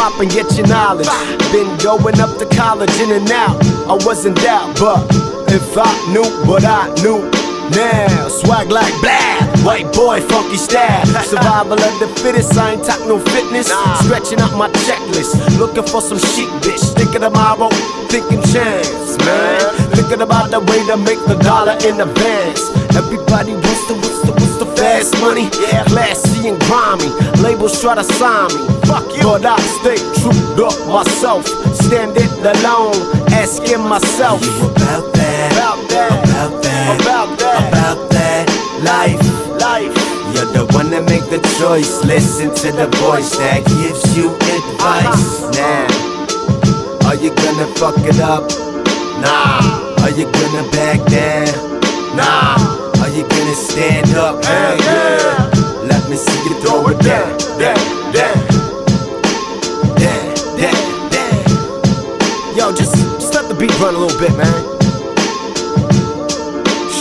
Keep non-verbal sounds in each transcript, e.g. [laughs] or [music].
and get your knowledge. Been going up to college in and out. I wasn't doubt, but if I knew what I knew now, swag like blah, white boy, funky style. [laughs] Survival of the fittest, I ain't talk no fitness. Stretching out my checklist, looking for some chic bitch. Thinking tomorrow, thinking chance, man. Thinking about the way to make the dollar in advance. Everybody wants the, wants the, wants the fast money. Yeah, classy and grimy. Labels try to sign me. Fuck you. But I stay true to myself. Standing alone, asking myself. You about that? About that. About that? About that. About that life. Life. You're the one that make the choice. Listen to the voice that gives you advice. Uh-huh. Now, Are you gonna fuck it up? Nah. Are you gonna back down? Nah. Are you gonna stand up? Hell just let the beat run a little bit, man.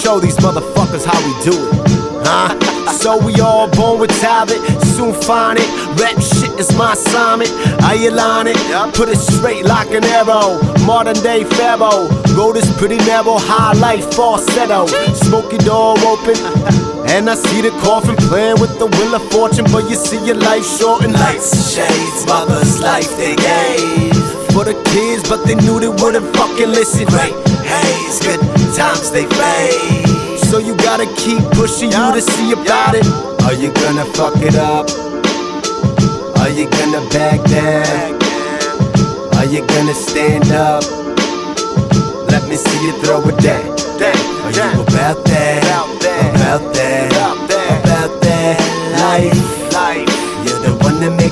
Show these motherfuckers how we do it, huh? So we all born with talent, soon find it. Rap shit is my assignment. I align it, put it straight like an arrow. Modern day pharaoh, road is pretty narrow, high life falsetto. Smoky door open, [laughs] and I see the coffin playing with the wheel of fortune. But you see your life short and Lights and shades, mother's life they gave. For the kids, but they knew they wouldn't fucking listen. Great haze, good times they fade. So you gotta keep pushing you to see about it. Are you gonna fuck it up? Are you gonna back down? Are you gonna stand up? Let me see you throw it down. Are you? About that.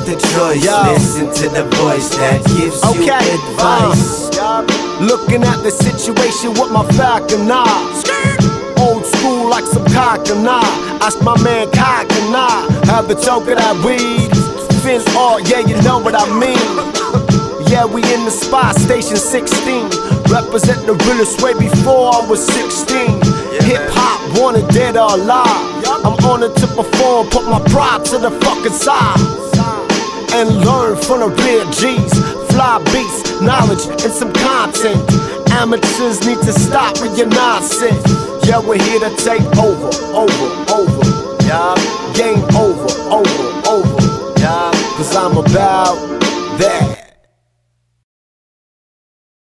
The choice. Yo. Listen to the voice that gives you Okay. advice. Uh, looking at the situation with my falcon eye. Old school like some cockana. Ask my man cockana. Have the toke of that weed. Fin art, yeah, you know what I mean. Yeah, we in the spot, station 16. Represent the realest way before I was 16. Hip hop, wanted dead or alive. I'm honored to perform, put my pride to the fucking side and learn from the real G's. Fly beats, knowledge, and some content. Amateurs need to stop with your nonsense. Yeah, we're here to take over, over, over. Yeah, game over, over, over. Yeah, cause I'm about that.